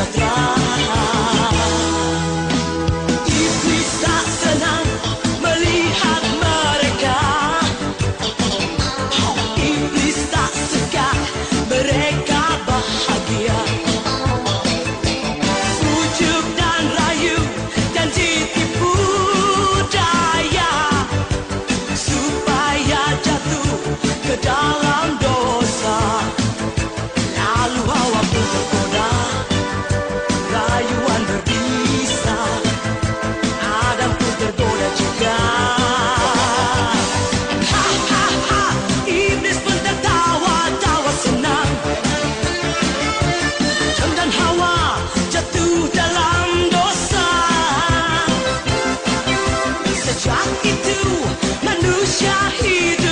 atrás. 下一站。